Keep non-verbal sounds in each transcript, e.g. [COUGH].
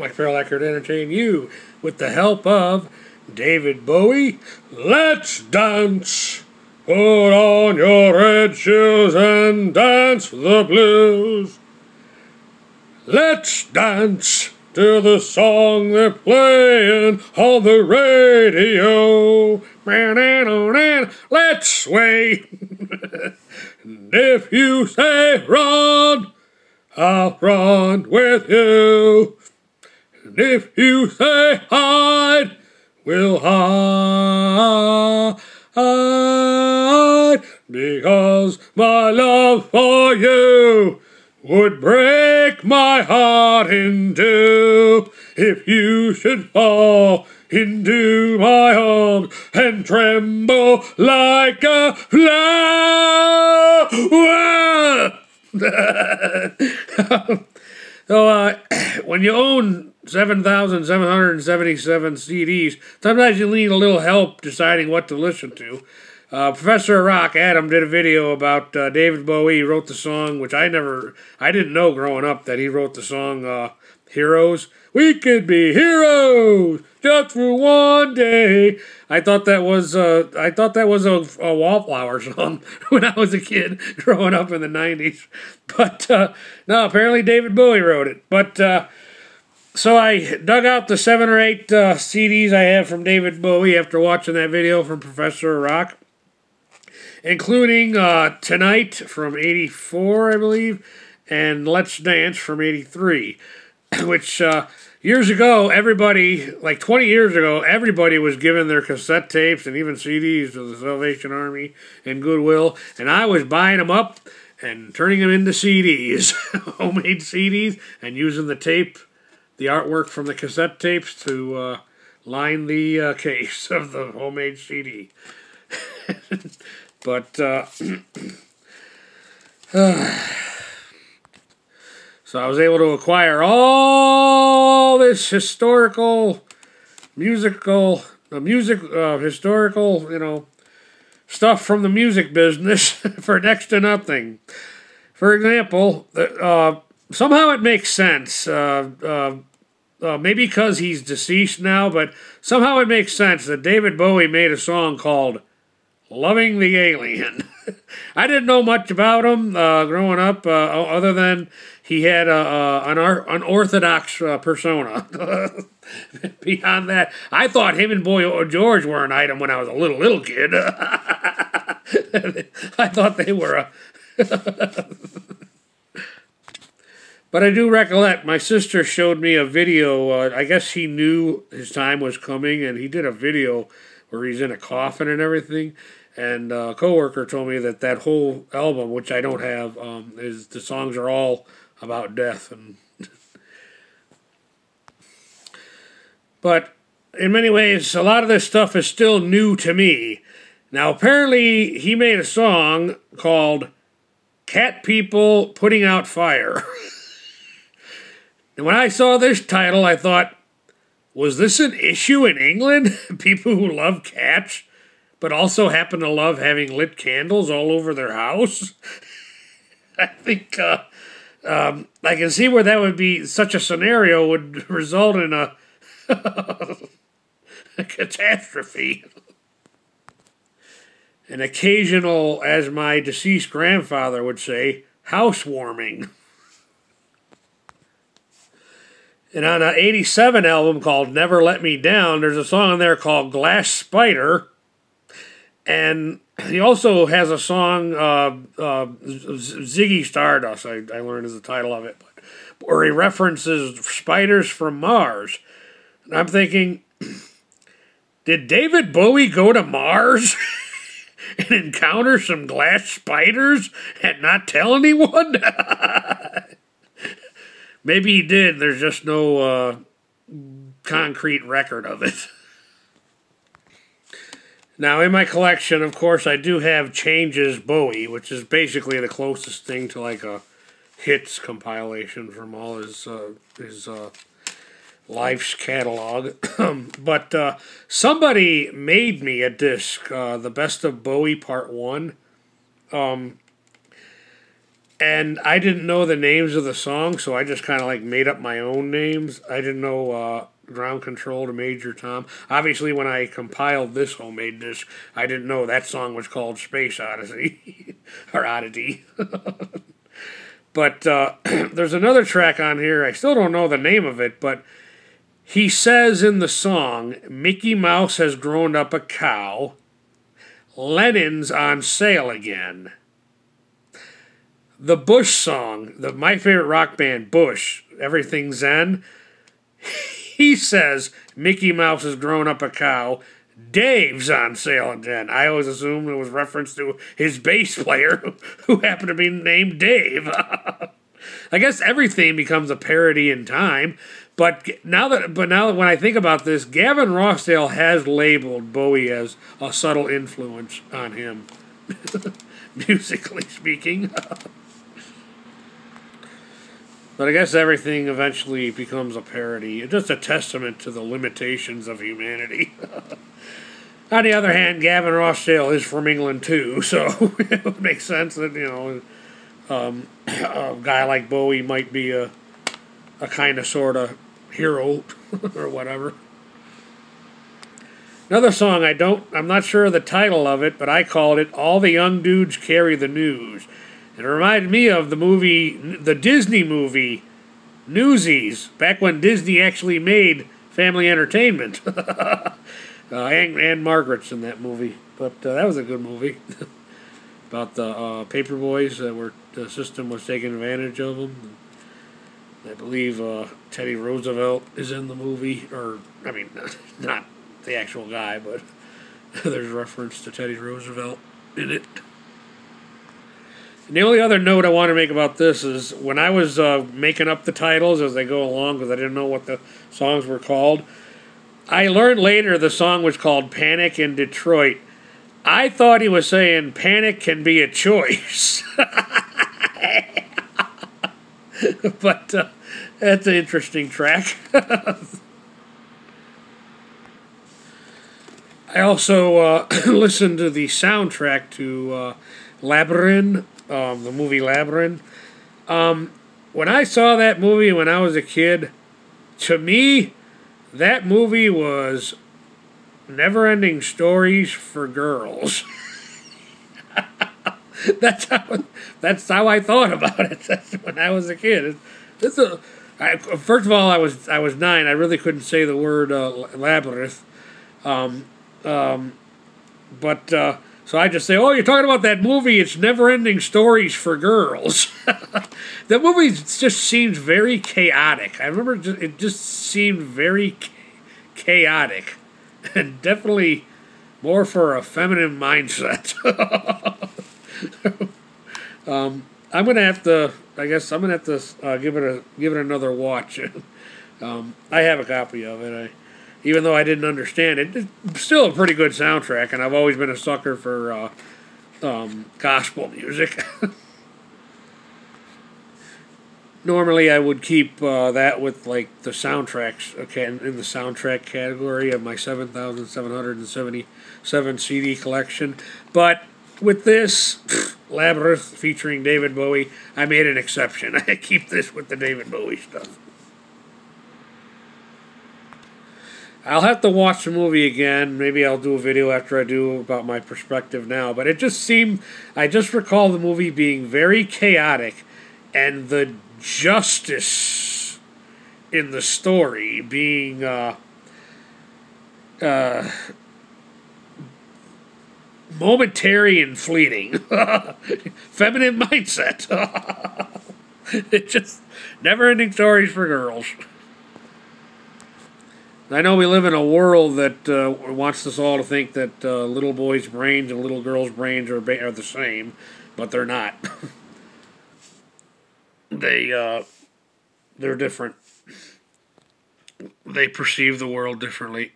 Mike Farrell to entertain you with the help of David Bowie. Let's dance! Put on your red shoes and dance the blues. Let's dance to the song they're playing on the radio. Let's sway. and if you say run, I'll run with you. And if you say hide, we'll hide. Because my love for you would break my heart in two if you should fall into my arms and tremble like a flower. [LAUGHS] so, uh, when you own 7,777 CDs, sometimes you need a little help deciding what to listen to. Uh, Professor Rock Adam did a video about uh, David Bowie. Wrote the song, which I never, I didn't know growing up that he wrote the song uh, "Heroes." We could be heroes just for one day. I thought that was, uh, I thought that was a, a Wallflower [LAUGHS] song when I was a kid growing up in the '90s. But uh, no, apparently David Bowie wrote it. But uh, so I dug out the seven or eight CDs I have from David Bowie after watching that video from Professor Rock including uh, Tonight from 84, I believe, and Let's Dance from 83, [COUGHS] which uh, years ago, everybody, like 20 years ago, everybody was given their cassette tapes and even CDs to the Salvation Army and Goodwill, and I was buying them up and turning them into CDs, [LAUGHS] homemade CDs, and using the tape, the artwork from the cassette tapes to uh, line the uh, [LAUGHS] case of the homemade CD. [LAUGHS] But uh, [CLEARS THROAT] so I was able to acquire all this historical, musical, uh, music, uh, historical, you know, stuff from the music business [LAUGHS] for next to nothing. For example, uh, somehow it makes sense. Uh, uh, uh, maybe because he's deceased now, but somehow it makes sense that David Bowie made a song called Loving the Alien. [LAUGHS] I didn't know much about him uh, growing up, uh, other than he had a, a an unorthodox uh, persona. [LAUGHS] Beyond that, I thought him and Boy George were an item when I was a little little kid. [LAUGHS] I thought they were a. but I do recollect my sister showed me a video. Uh, I guess he knew his time was coming, and he did a video where he's in a coffin and everything and a coworker told me that that whole album, which I don't have, um, is the songs are all about death and. [LAUGHS] but in many ways, a lot of this stuff is still new to me. Now, apparently, he made a song called Cat People Putting Out Fire. [LAUGHS] and when I saw this title, I thought, was this an issue in England? [LAUGHS] People who love cats but also happen to love having lit candles all over their house. [LAUGHS] I think uh, um, I can see where that would be. Such a scenario would [LAUGHS] result in a, a catastrophe. An occasional, as my deceased grandfather would say, housewarming. And on an 87 album called Never Let Me Down, there's a song on there called Glass Spider and he also has a song, uh, uh, Ziggy Stardust, I, I learned is the title of it, but, where he references spiders from Mars. And I'm thinking, [CLEARS THROAT] did David Bowie go to Mars [LAUGHS] and encounter some glass spiders and not tell anyone? [LAUGHS] Maybe he did. There's just no uh, concrete record of it. Now, in my collection, of course, I do have Changes Bowie, which is basically the closest thing to like a hits compilation from all his uh, his uh, life's catalog. [CLEARS THROAT] but uh, somebody made me a disc, uh, the Best of Bowie Part One. Um, and I didn't know the names of the songs, so I just kind of like made up my own names. I didn't know uh, Ground Control to Major Tom. Obviously, when I compiled this homemade disc, I didn't know that song was called Space Odyssey [LAUGHS] or Oddity. [LAUGHS] but uh, [CLEARS THROAT] there's another track on here. I still don't know the name of it, but he says in the song, Mickey Mouse has grown up a cow. Lennon's on sale again. The Bush song, the my favorite rock band, Bush, Everything Zen. [LAUGHS] He says Mickey Mouse has grown up a cow. Dave's on sale again. I always assumed it was reference to his bass player, [LAUGHS] who happened to be named Dave. [LAUGHS] I guess everything becomes a parody in time. But now that, but now that when I think about this, Gavin Rossdale has labeled Bowie as a subtle influence on him, musically speaking. But I guess everything eventually becomes a parody. It's just a testament to the limitations of humanity. [LAUGHS] on the other hand, Gavin Rossdale is from England too, [LAUGHS] so it would make sense that you know um, [CLEARS THROAT] a guy like Bowie might be a a kind of sort of hero [LAUGHS] or whatever. Another song I don't I'm not sure of the title of it, but I called it All the Young Dudes Carry the News. It reminded me of the movie the Disney movie Newsies, back when Disney actually made family entertainment. [LAUGHS] uh, and, and Margaret's in that movie, but uh, that was a good movie [LAUGHS] about the uh, paper boys that were the system was taking advantage of them. I believe uh, Teddy Roosevelt is in the movie, or I mean, [LAUGHS] not the actual guy, but there's reference to Teddy Roosevelt in it. The only other note I want to make about this is when I was uh, making up the titles as they go along, because I didn't know what the songs were called. I learned later the song was called Panic in Detroit. I thought he was saying panic can be a choice. [LAUGHS] but uh, that's an interesting track. [LAUGHS] I also uh, [CLEARS THROAT] listened to the soundtrack to uh, Labyrinth, um, the movie Labyrinth. Um, when I saw that movie when I was a kid, to me, that movie was never ending stories for girls. [LAUGHS] that's how that's how I thought about it. [LAUGHS] That's when I was a kid. It's a I, first of all, I was I was nine. I really couldn't say the word uh, labyrinth, um, um, but uh, so I just say, "Oh, you're talking about that movie? It's never-ending stories for girls." [LAUGHS] that movie just seems very chaotic. I remember it just seemed very chaotic, [LAUGHS] and definitely more for a feminine mindset. [LAUGHS] um, I'm gonna have to. I guess I'm gonna have to uh, give it a give it another watch. um, I have a copy of it. I, even though I didn't understand it, it's still a pretty good soundtrack, and I've always been a sucker for uh, um, gospel music. [LAUGHS] Normally, I would keep uh, that with like the soundtracks, okay, in the soundtrack category of my seven thousand seven hundred and seventy-seven CD collection, but with this [SNIFFS] Labyrinth featuring David Bowie, I made an exception. [LAUGHS] I keep this with the David Bowie stuff. I'll have to watch the movie again. Maybe I'll do a video after I do about my perspective now. But it just seemed, I just recall the movie being very chaotic and the justice in the story being uh, uh, momentary and fleeting. [LAUGHS] Feminine mindset. [LAUGHS] it just never ending stories for girls. I know we live in a world that uh, wants us all to think that uh, little boys' brains and little girls' brains are, are the same, but they're not. [LAUGHS] they uh, they're different. They perceive the world differently.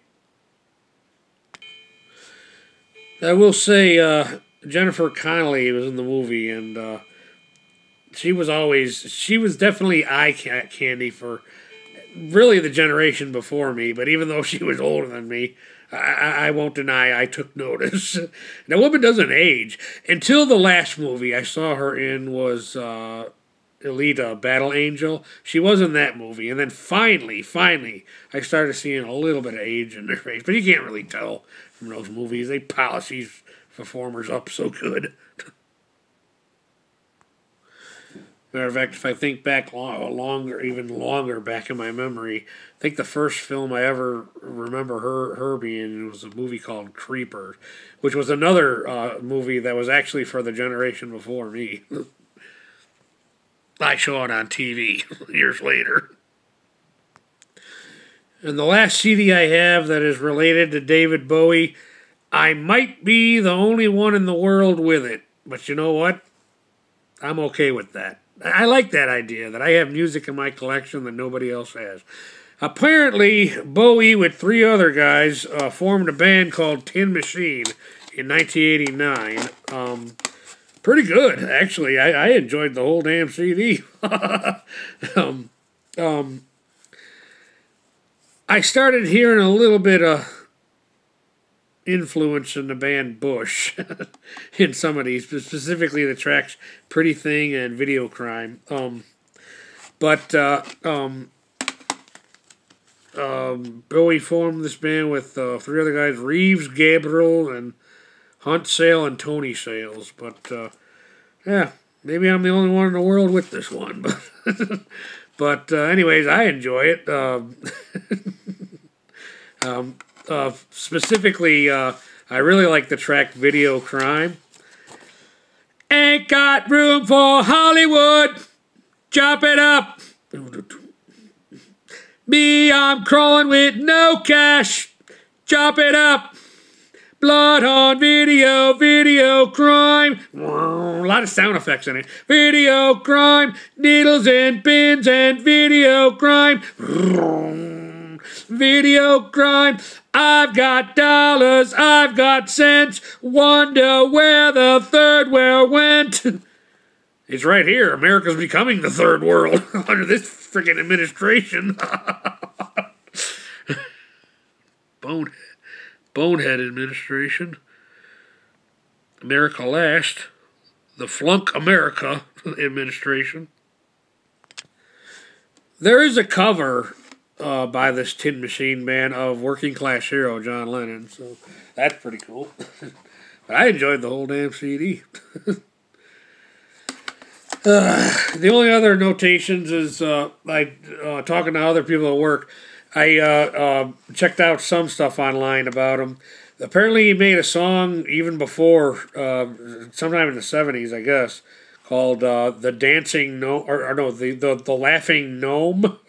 I will say uh, Jennifer Connelly was in the movie, and uh, she was always she was definitely eye candy for really the generation before me, but even though [LAUGHS] she was older than me, I, I won't deny I took notice. [LAUGHS] the woman doesn't age. Until the last movie I saw her in was uh, Alita, Battle Angel. She was in that movie. And then finally, finally, I started seeing a little bit of age in her face. But you can't really tell from those movies. They polish these performers up so good. [LAUGHS] Matter of fact, if I think back long, longer, even longer back in my memory, I think the first film I ever remember her her being was a movie called Creeper, which was another uh, movie that was actually for the generation before me. [LAUGHS] I saw it on TV [LAUGHS] years later. And the last CD I have that is related to David Bowie, I might be the only one in the world with it. But you know what? I'm okay with that. I like that idea that I have music in my collection that nobody else has. Apparently, Bowie, with three other guys, uh, formed a band called Tin Machine in 1989. Um, pretty good, actually. I, I, enjoyed the whole damn CD. [LAUGHS] um, um, I started hearing a little bit of influence in the band Bush [LAUGHS] in some of these, specifically the tracks "Pretty Thing" and "Video Crime." Um, but uh, um, um, Bowie formed this band with uh, three other guys: Reeves, Gabriel, and Hunt Sale and Tony Sales. But uh, yeah, maybe I'm the only one in the world with this one. But [LAUGHS] but uh, anyways, I enjoy it. Um, [LAUGHS] um, uh, specifically, uh, I really like the track Video Crime. Ain't got room for Hollywood. Chop it up. Me, I'm crawling with no cash. Chop it up. Blood on video, video crime. A lot of sound effects in it. Video crime, needles and pins and video crime. Video crime. I've got dollars, I've got cents. Wonder where the third world went. [LAUGHS] it's right here. America's becoming the third world [LAUGHS] under this freaking administration. [LAUGHS] Bonehead. Bonehead administration. America last. The Flunk America administration. There is a cover uh, by this Tin Machine band of working class hero John Lennon. So that's pretty cool. [LAUGHS] but I enjoyed the whole damn CD. [LAUGHS] uh, the only other notations is uh, like uh, talking to other people at work. I uh, uh, checked out some stuff online about him. Apparently, he made a song even before, uh, sometime in the seventies, I guess, called "The Dancing Gnome," or, or no, the, the the Laughing Gnome. [LAUGHS]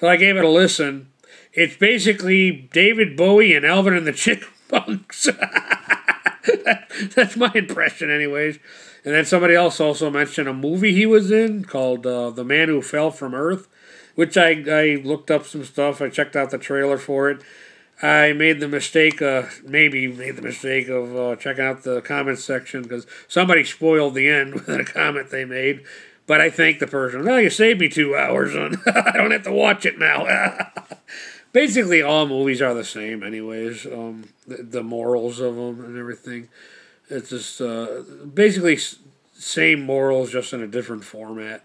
So I gave it a listen. It's basically David Bowie and Alvin and the [LAUGHS] Chipmunks. [LAUGHS] That's my impression, anyways. And then somebody else also mentioned a movie he was in called uh, The Man Who Fell from Earth, which I, I looked up some stuff. I checked out the trailer for it. I made the mistake, uh, maybe made the mistake of uh, checking out the comments section because somebody spoiled the end [LAUGHS] with a comment they made. But I thank the person. Oh, you saved me two hours, and [LAUGHS] I don't have to watch it now. [LAUGHS] Basically, all movies are the same, anyways. Um, the, the, morals of them and everything. It's just uh, basically same morals, just in a different format.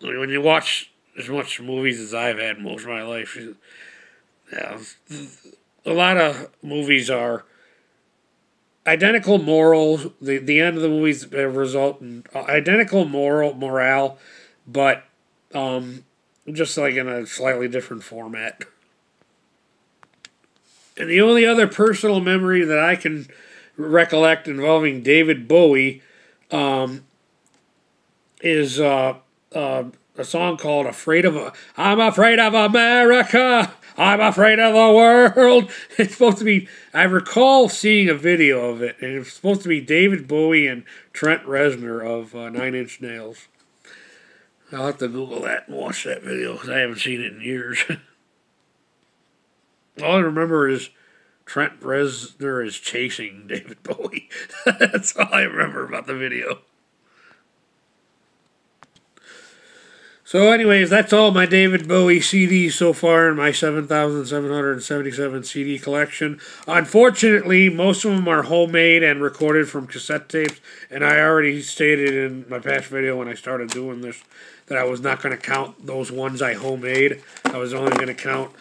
When you watch as much movies as I've had most of my life, yeah, a lot of movies are identical morals. The the end of the movies result in identical moral morale, but um, just like in a slightly different format. And the only other personal memory that I can recollect involving David Bowie um, is uh, uh, a song called "Afraid of." I'm afraid of America. I'm afraid of the world. [LAUGHS] It's supposed to be, I recall seeing a video of it, and it's supposed to be David Bowie and Trent Reznor of uh, Nine Inch Nails. I'll have to Google that and watch that video because I haven't seen it in years. [LAUGHS] all I remember is Trent Reznor is chasing David Bowie. [LAUGHS] That's all I remember about the video. So, anyways, that's all my David Bowie CDs so far in my 7,777 CD collection. Unfortunately, most of them are homemade and recorded from cassette tapes, and I already stated in my past video when I started doing this that I was not going to count those ones I homemade. I was only going to count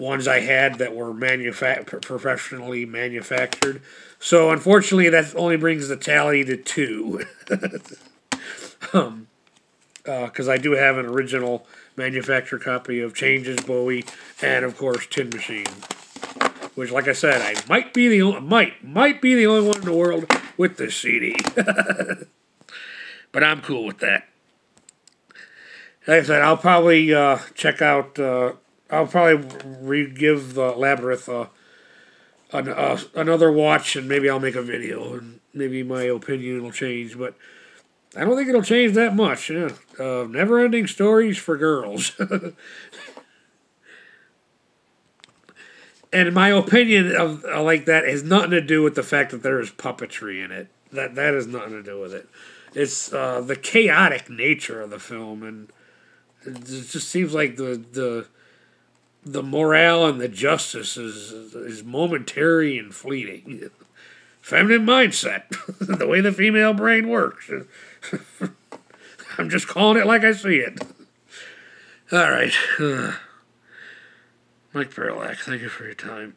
ones I had that were manufa- professionally manufactured. So, unfortunately, that only brings the tally to two. [LAUGHS] um, because uh, I do have an original manufacturer copy of Changes Bowie and of course Tin Machine, which, like I said, I might be the only, might might be the only one in the world with this CD, [LAUGHS] but I'm cool with that. Like I said, I'll probably uh, check out. Uh, I'll probably re-give the Labyrinth uh, an, uh, another watch, and maybe I'll make a video, and maybe my opinion will change, but. I don't think it'll change that much. Uh, never ending stories for girls. [LAUGHS] and my opinion of uh, like that has nothing to do with the fact that there is puppetry in it. That that has nothing to do with it. It's uh, the chaotic nature of the film, and it just seems like the the the morale and the justice is is momentary and fleeting. [LAUGHS] Feminine mindset, [LAUGHS] the way the female brain works. [LAUGHS] I'm just calling it like I see it. All right. Uh, Mike Perlak, thank you for your time.